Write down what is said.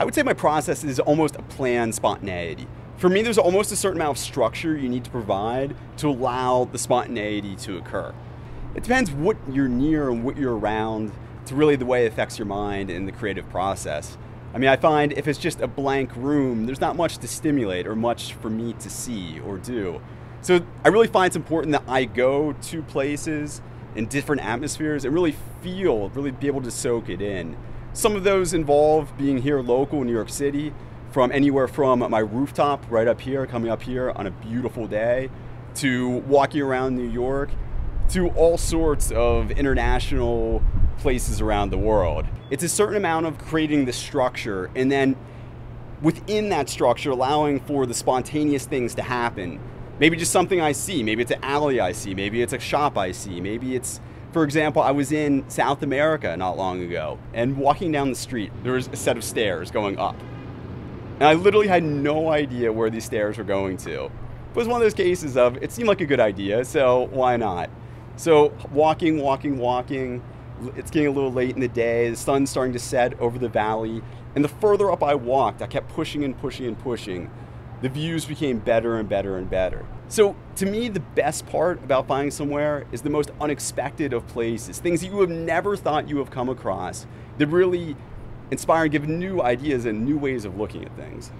I would say my process is almost a planned spontaneity. For me, there's almost a certain amount of structure you need to provide to allow the spontaneity to occur. It depends what you're near and what you're around to really the way it affects your mind and the creative process. I mean, I find if it's just a blank room, there's not much to stimulate or much for me to see or do. So I really find it's important that I go to places in different atmospheres and really feel, really be able to soak it in. Some of those involve being here local in New York City, from anywhere from my rooftop right up here, coming up here on a beautiful day, to walking around New York, to all sorts of international places around the world. It's a certain amount of creating the structure and then within that structure allowing for the spontaneous things to happen. Maybe just something I see, maybe it's an alley I see, maybe it's a shop I see, maybe it's for example, I was in South America not long ago, and walking down the street, there was a set of stairs going up. And I literally had no idea where these stairs were going to. It was one of those cases of it seemed like a good idea, so why not? So walking, walking, walking, it's getting a little late in the day, the sun's starting to set over the valley, and the further up I walked, I kept pushing and pushing and pushing. The views became better and better and better. So, to me, the best part about buying somewhere is the most unexpected of places, things that you have never thought you have come across that really inspire and give new ideas and new ways of looking at things.